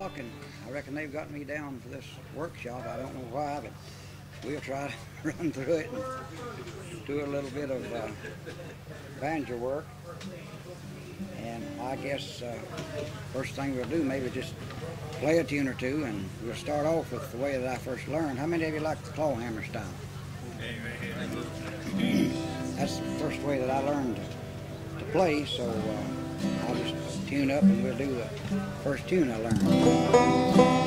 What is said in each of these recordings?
And I reckon they've got me down for this workshop. I don't know why, but we'll try to run through it and do a little bit of uh, banjo work. And I guess uh, first thing we'll do, maybe just play a tune or two, and we'll start off with the way that I first learned. How many of you like the claw hammer style? That's the first way that I learned to play, so uh, I'll just tune up and we'll do the first tune I learned.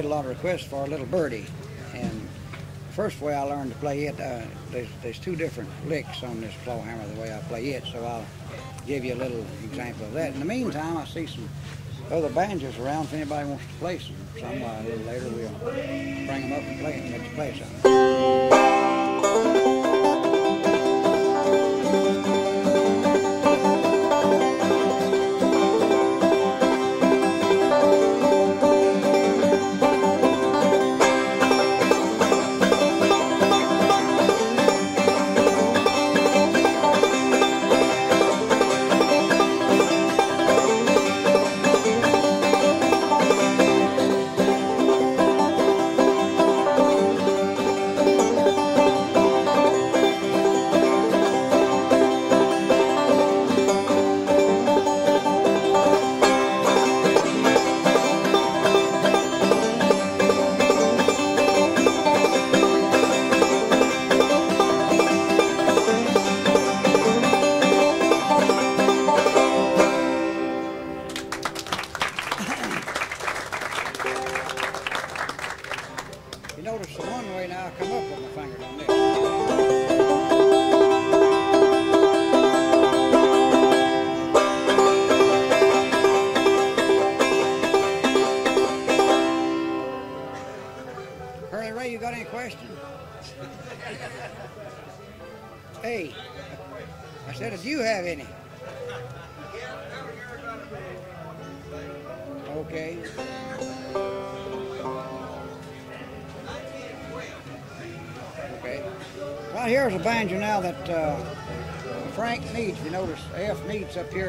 Get a lot of requests for, a Little Birdie. And the first way I learned to play it, uh, there's, there's two different licks on this claw hammer, the way I play it, so I'll give you a little example of that. In the meantime, I see some other banjos around. If anybody wants to play some, some a little later, we'll bring them up and play them. Let you play some.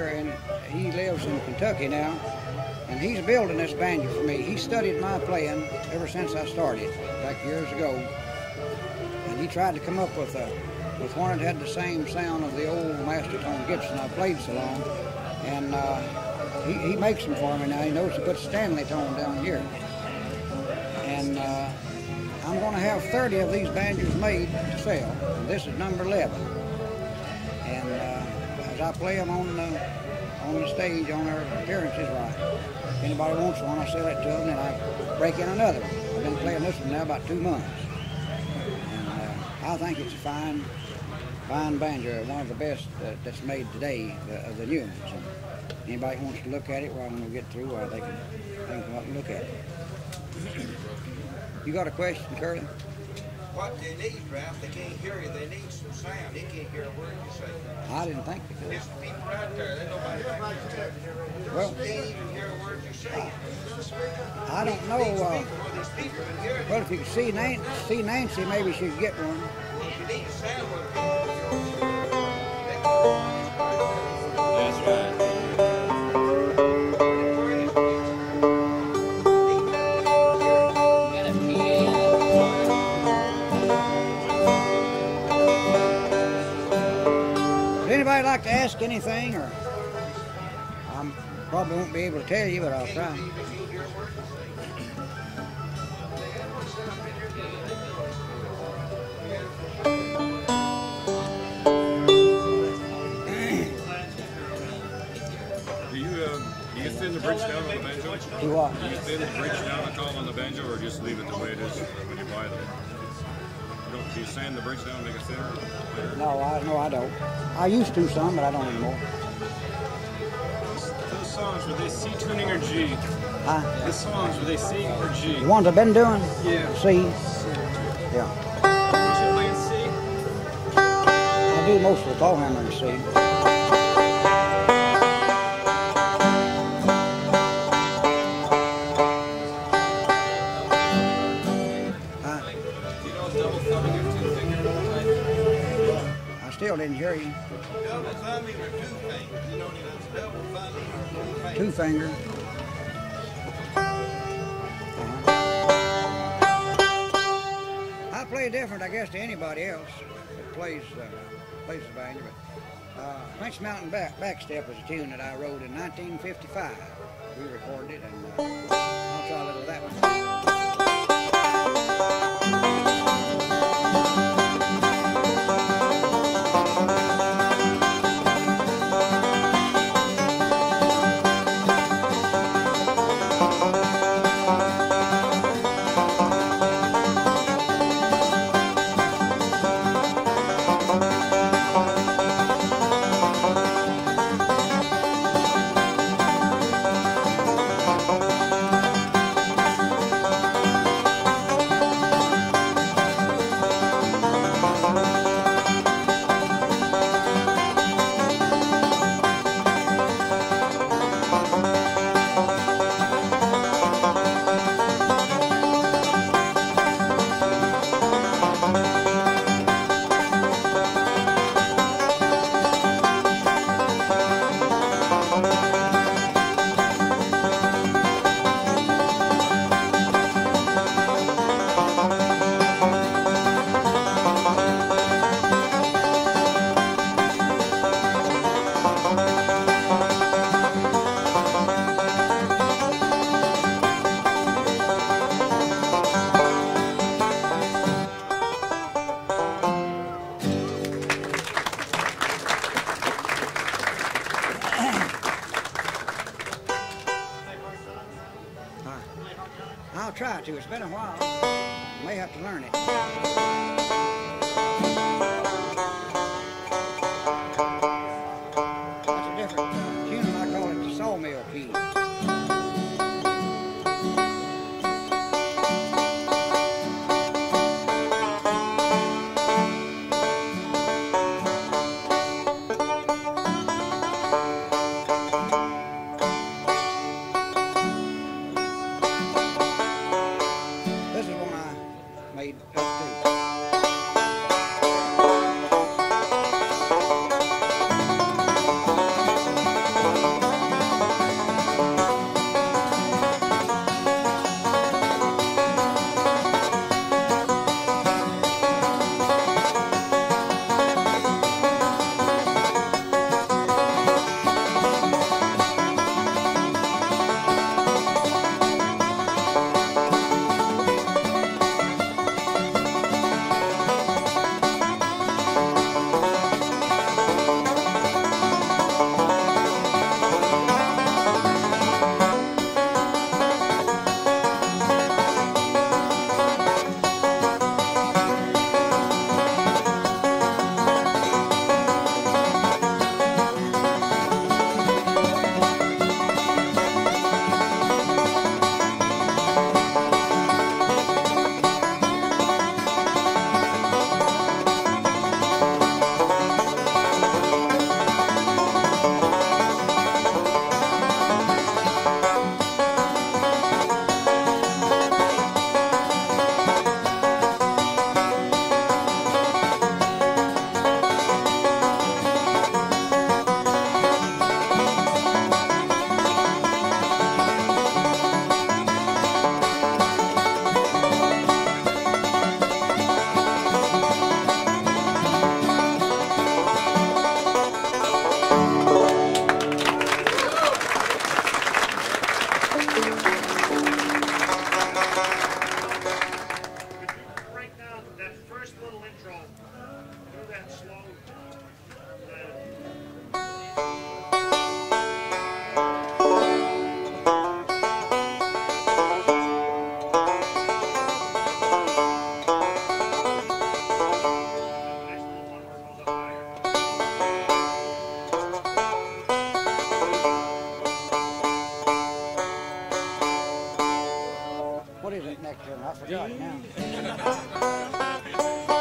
Here, and he lives in Kentucky now. And he's building this banjo for me. He studied my playing ever since I started, back years ago. And he tried to come up with a with one that had the same sound of the old Mastertone Gibson I played so long. And uh, he, he makes them for me now. He knows to put Stanley Tone down here. And uh, I'm going to have 30 of these banjos made to sell. This is number 11. I play them on the, on the stage, on their appearances, right, if anybody wants one, I sell it to them, and I break in another one. I've been playing this one now about two months. And uh, I think it's a fine, fine banjo, one of the best uh, that's made today uh, of the new ones. And anybody wants to look at it, well, when we get through, uh, they can they can come up and look at it. You got a question, Curly? What they need, Ralph, they can't hear you. They need some sound. They can't hear a word you say. I didn't think they could. There's people right there. They nobody Well, They can't even hear a word you say. I don't know. Uh, well, these people can hear you. well, if you could see Nancy, see Nancy, maybe she could get one. If you need sound, anybody like to ask anything, or I probably won't be able to tell you, but I'll try. Do you, uh, you thin the bridge down on the banjo? Do Do you thin the bridge down at all on the banjo, or just leave it the way it is when you buy them? Don't, you sand the bridge down, make it thinner? No, I no, I don't. I used to some, but I don't anymore. Those songs, were they C tuning or G? Huh? The songs, were they C or G? The ones I've been doing. Yeah. C. Yeah. Was you playing C? I do most of the claw hammering C. you. Double thumbing or two fingers. You know, it's double thumbing or two fingers. Two finger. Uh-huh. I play different, I guess, to anybody else that plays uh, plays the banjo. But uh, Clinch Mountain Back Backstep was a tune that I wrote in 1955. We recorded it, and uh, I'll try a little of that one. I'll try to. It's been a while. May have to learn it. back to him. I forgot now.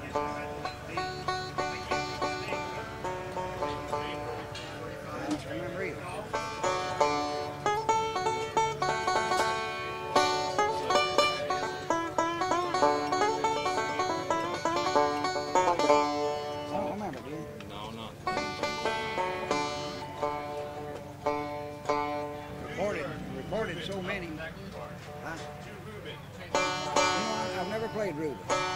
Groover.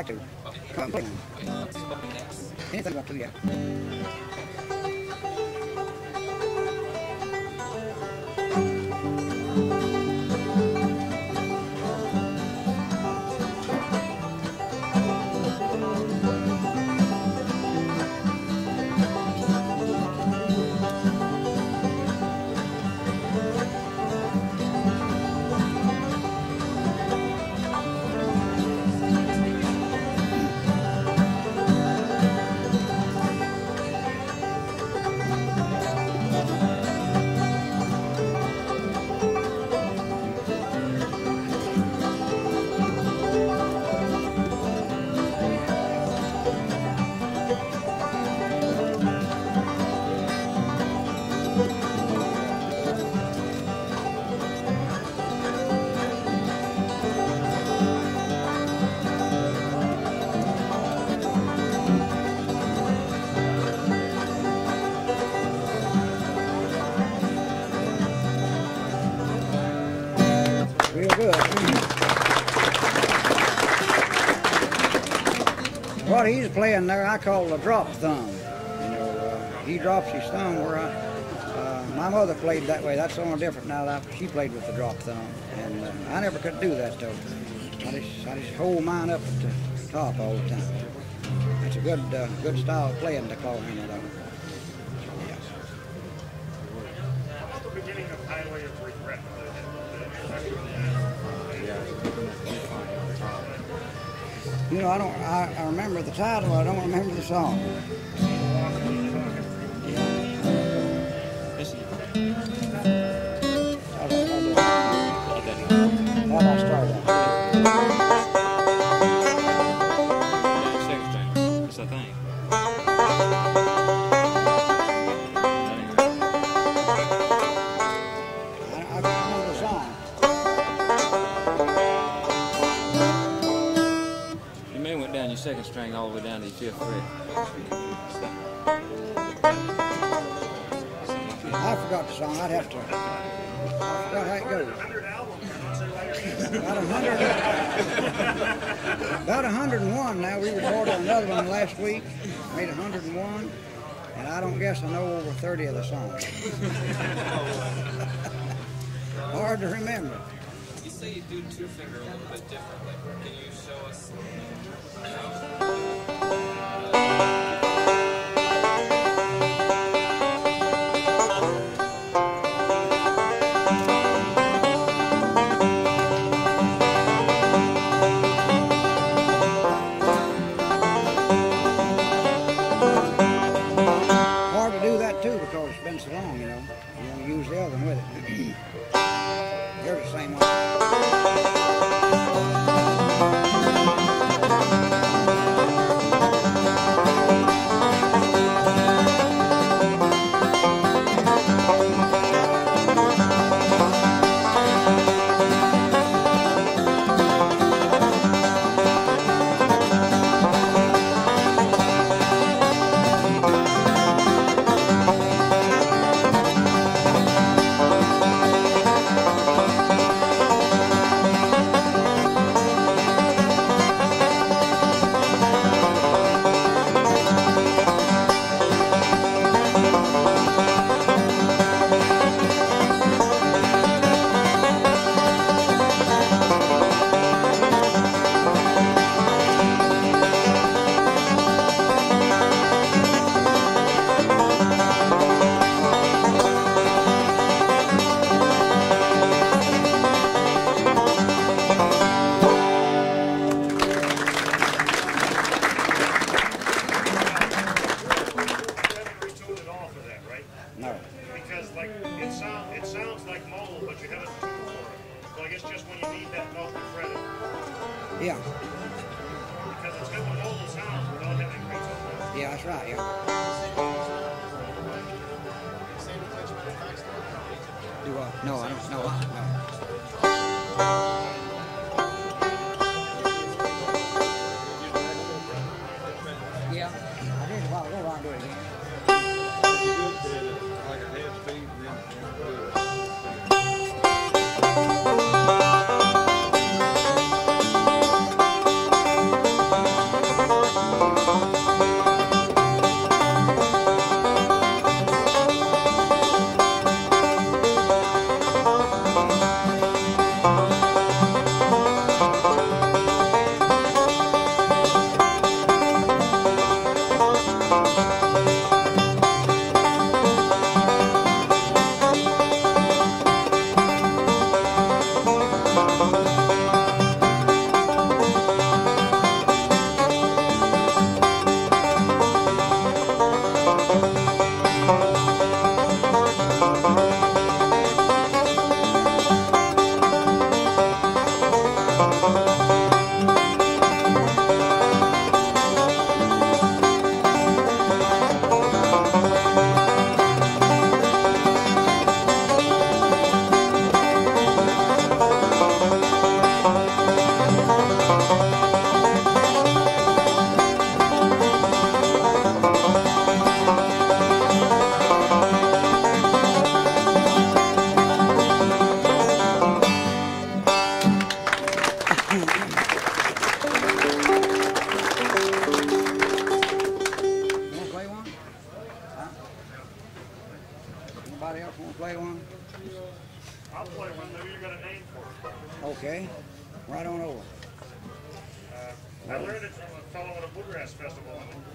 water. Come on. Yes, I got playing there, I call the drop thumb. You know, uh, he drops his thumb where I. Uh, my mother played that way. That's the only different now. That she played with the drop thumb, and uh, I never could do that though. I just, I just hold mine up at the top all the time. It's a good, uh, good style of playing the claw hammer though. I don't. I, I remember the title. I don't remember the song. String all the way down to your fifth fret. I forgot the song. I'd have to. I forgot how it goes. About a hundred. About a hundred and one. Now we recorded another one last week. Made a hundred and one, and I don't guess I know over thirty of the songs. Hard to remember. Say you do two finger a little bit differently. Can you show us? Hard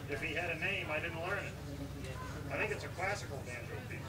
If he had a name, I didn't learn it. I think it's a classical banjo piece.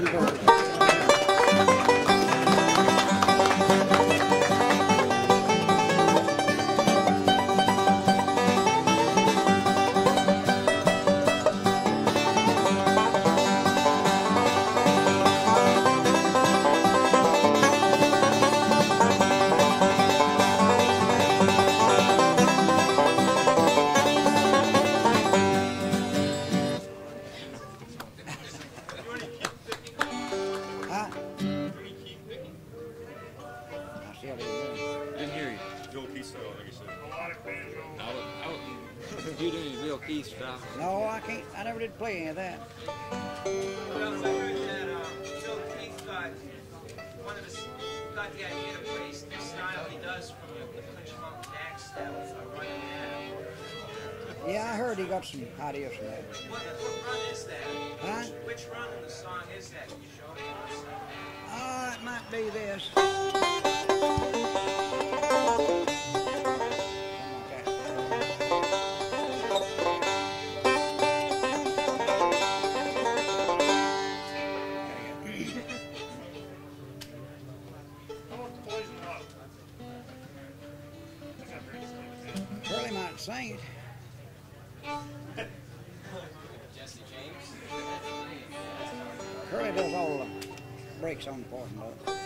그리고 Curly might sing it. Jesse James. Curly does all the breaks on the part, though.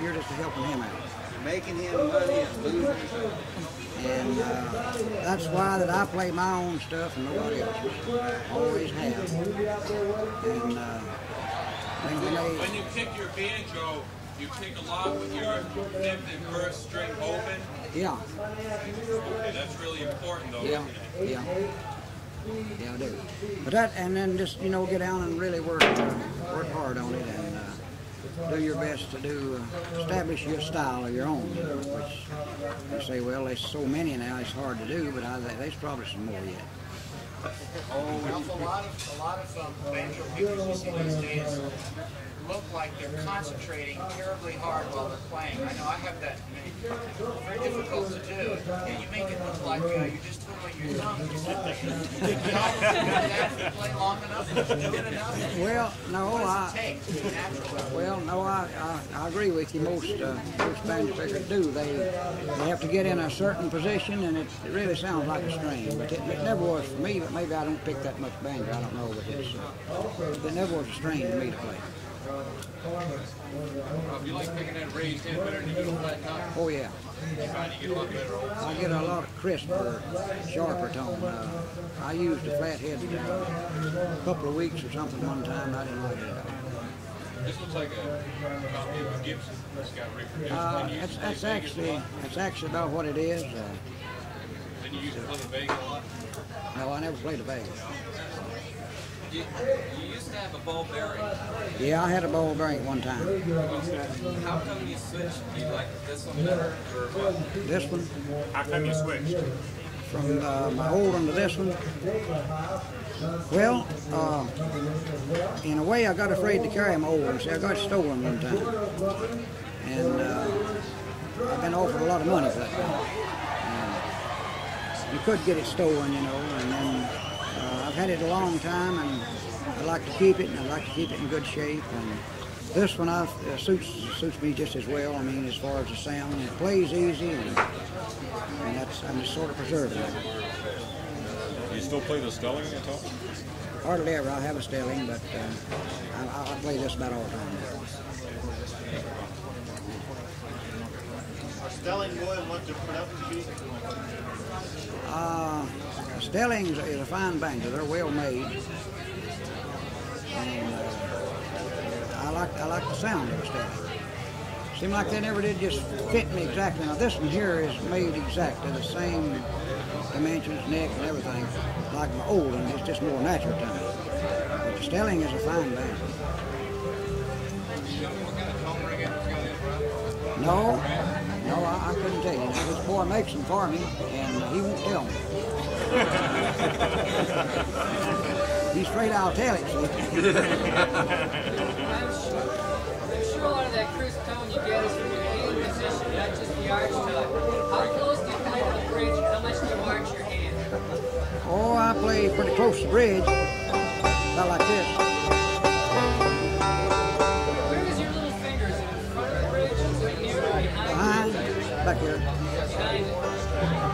Man's stuff, you're just helping him out. Making him money and losing. And uh, that's why that I play my own stuff and nobody else's. Always have. And uh, when they, When you pick your banjo, you pick a lot with your fifth and first string open. yeah, Okay, that's really important though. yeah, yeah. Yeah, I do. But that, and then just, you know, get down and really work, uh, work hard on it and do your best to do, uh, establish your style of your own, which you say, well, there's so many now, it's hard to do, but I, there's probably some more yet. Ralph, a lot of, a lot of um, banjo these days look like they're concentrating terribly hard while they're playing. I know I have that. Very difficult to do. And you make it look like uh, you're just twiddling your thumbs. You have to play long enough, and do it enough. Well, no, What does I, take to? Well, no, I, I, I agree with you. Most uh, most banjo players do. They they have to get in a certain position, and it, it really sounds like a strain. But it, it never was for me. But maybe I don't pick that much banjo. I don't know. But it's uh, it never was a strain to me to play. If you like picking that raised end better than you do a flat top, Oh yeah, you find you get a lot better. I get a lot of crisper, sharper tone. Uh, I used a flathead uh, a couple of weeks or something one time. I didn't like it. This looks like a copy of a Gibson. It's got reproduced. Uh, that's that's actually that's actually about what it is. Uh, Then you use it for the Vega a lot. no, I never played a bass. You, you used to have a ball bearing. Yeah, I had a ball bearing one time. How come you switched? Do you like this one better or what? This one, How come you switched? from uh, my old one to this one. Well, uh, in a way, I got afraid to carry my old one. See, I got stolen one time, and uh, I've been offered a lot of money for that. And you could get it stolen, you know, and then uh, I've had it a long time, and I like to keep it, and I like to keep it in good shape. And this one I, uh, suits suits me just as well. I mean, as far as the sound, it plays easy, and, and that's I'm just sort of preserving it. You still play the Stelling at all? Hardly ever. I have a Stelling, but uh, I, I play this about all the time. Are Stelling Royal what they're put up to be? Uh, Stellings is a fine banjo. They're well made, and uh, I like I like the sound of Stelling. Seem like they never did just fit me exactly. Now this one here is made exactly the same dimensions, neck, and everything, like my old one. It's just more natural to me. But Stelling is a fine banjo. No, no, I, I couldn't tell you. This boy makes them for me, and he won't tell me. He's afraid I'll tell it. I'm sure a lot of that crisp tone you get is from your hand position, not just the arch. How close do you play to the bridge and how much do you arch your hand? Oh, I play pretty close to the bridge, about like this. Where is your little finger? Is it in front of the bridge? Is it near or behind? Behind, back here. Behind it.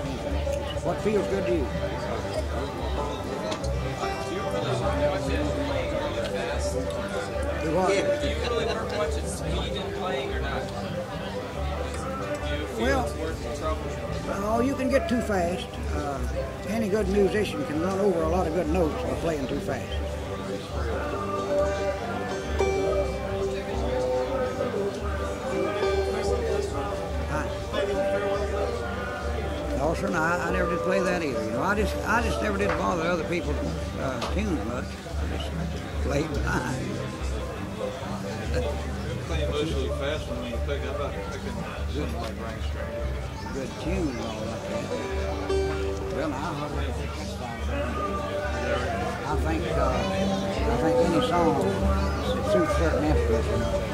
What feels good to you. Do you really work much at playing really fast? Do you really work much at speed in playing or not? Do you feel Well- it's worth the trouble? Oh, you can get too fast. Uh, any good musician can run over a lot of good notes by playing too fast. No, I, I never did play that either. You know, I just, I just never did bother other people's uh, tunes much. I just played mine. Playing mostly fast when you pick up, picking something like ring string. Good tune and all like that. Well, now, I think, uh, I think any song suits certain instruments, you know.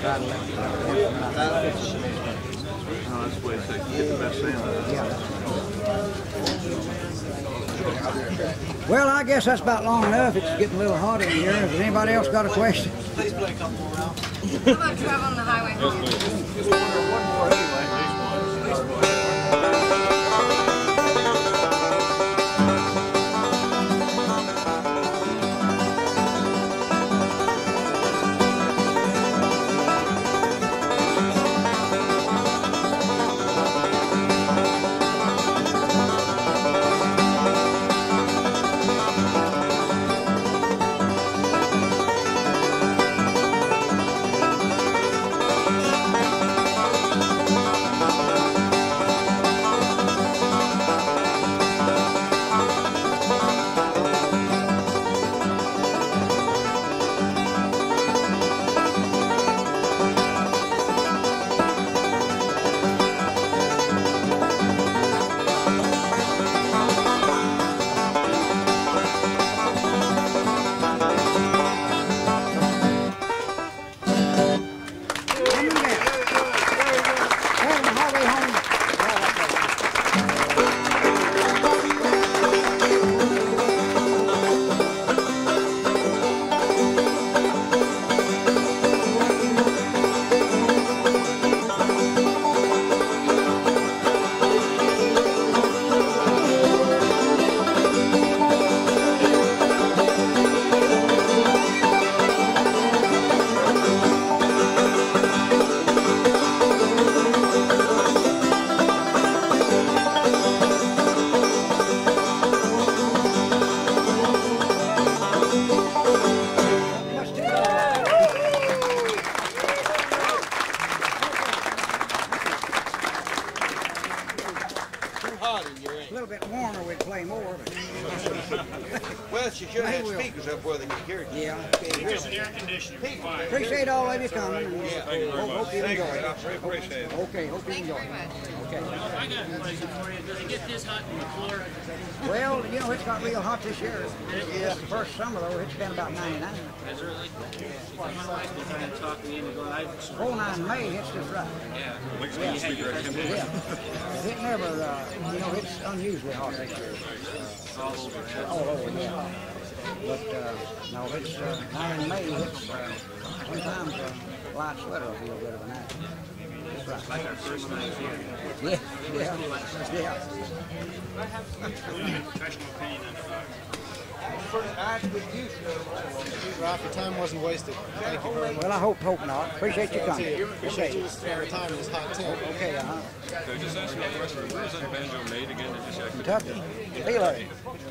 That's the way to get the best sound out of it. Yeah. Well, I guess that's about long enough. It's getting a little hot in here. Has anybody else got a question? Please play a couple more rounds. How about travel on the highway home? Appreciate all of you coming. and Yeah. Thank you very hope, much. hope you Thank you, enjoy I it. really appreciate it. Okay, hope you Thank you enjoy very it. much. Okay. I got a question for you. Does it get this hot in the floor? Well, you know, it's got real hot this year. Yeah. The first summer, though, it's been about 99. Is it really? My wife been trying to talk me into going. I've 09 May, it's just right. yeah. Like the speaker I can do. Yeah. It never, uh, you know, it's unusually hot this year. all over. All over, yeah. But, uh, no, it's, uh, 9 May, it's, uh, sometimes a light sweater will feel better than that. That's right. Like our first night here. Yeah, yeah, yeah. Professional opinion on the fire. Ralph, your time wasn't wasted. Thank you very much. Well, I hope, hope not. Appreciate you coming. Appreciate you spending your time in this hot tent. Okay, uh-huh. So just ask me a question. Where is that banjo made again? Did you say? Kentucky. Feel it.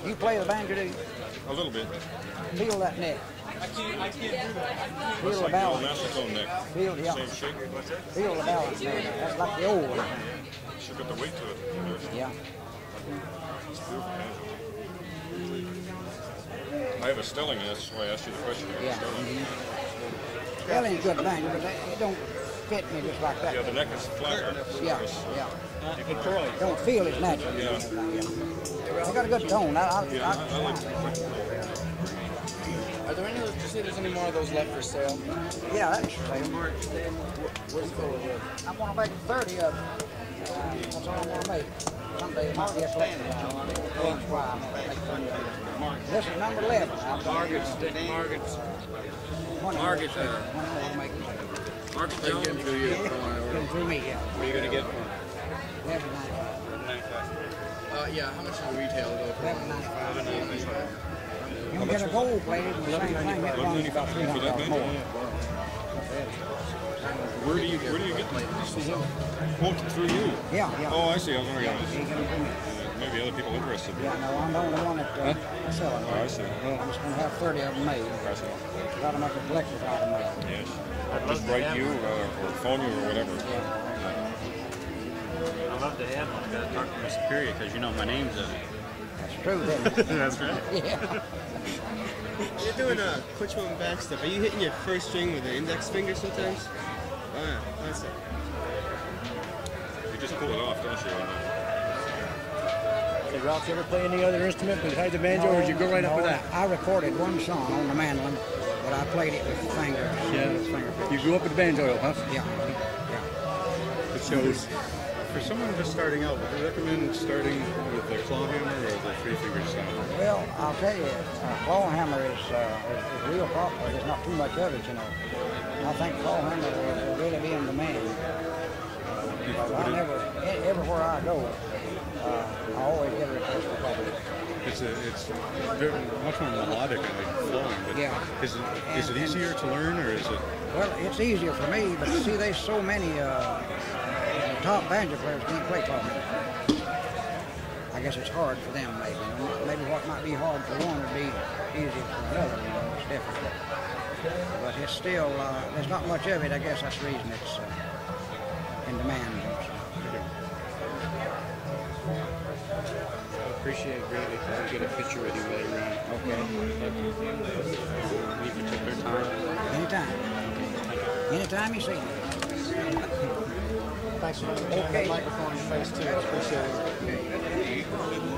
You play the banjo, do you? A little bit. Feel that neck. Feel the Like the old balance. Mastertone neck. Feel, yeah. Same shape. Feel the balance. That's like the old one. Should got the weight to it. Yeah. It's beautiful banjo. I have a Stelling, that's why I asked you the question. I have a Yeah. Good banjo, but it don't fit me just like that. Yeah, the neck is flatter. Yeah, It's, uh, yeah. Don't feel as natural. Yeah. I got a good tone. I, I, Yeah, I, I, I like Are there any, did you say there's any more of those left for sale? yeah, that's the same. What's the with? I want to make 30 of them. Uh, That's all I want to make. Someday it might be. That's I'm gonna make 30 of them. This is number 11. I've got Margaret's, Margaret's. Margaret's, uh, One more to make. Margaret Jones. Come through me, yeah. What are you gonna get for 11.95. Uh, Uh, yeah, how much the retail go for? Eleven ninety-five. You can get a gold plated, the same thing, it runs about three hundred dollars more. Where do you where do you get these? Oh, through you. Yeah, yeah. Oh, I see. I was wondering. Yeah, you can bring it. Maybe other people interested. Yeah, no, I'm the only one that uh, selling. Oh, I see. I'm just gonna have thirty of them made. I see. Got them at the collector's item made. Yes. I'd love Just write you one. uh, or phone you or whatever. I'd love to have one. I've got to talk to my superior because you know my name's uh, That's true, it? That's right. Yeah. You're doing a quick one back stuff. Are you hitting your first string with the index finger sometimes? Oh yeah, that's it. You just pull it off, don't you? Hey, Ralph, you ever play any other instrument besides the banjo, or did you go right up with that? I recorded one song on the mandolin, but I played it with the finger. Yeah. with finger picks. You grew up with the banjo, huh? Yeah. Yeah. It shows. For someone just starting out, would you recommend starting with the claw hammer or the three finger style? Well, I'll tell you, uh, claw hammer is, uh, is, is real popular. There's not too much of it, you know. I think claw hammer will, will really be in demand. Because I never, everywhere I go, uh, I always get a request for claw hammer. It's a, it's very, much more melodic and like flowing. But Yeah. Is it is it And- and- easier to learn or is it? Well, it's easier for me, but see, there's so many uh, top banjo players can't play hammer. I guess it's hard for them, maybe. Maybe what might be hard for one would be easier for another. You know, it's different. But it's still, uh, there's not much of it. I guess that's the reason it's uh, in demand. Appreciate it greatly. I'll get a picture with you later on. Okay. Any particular time? Anytime. Anytime you see me. Thanks for letting Okay. have that microphone in your face, too. I appreciate it.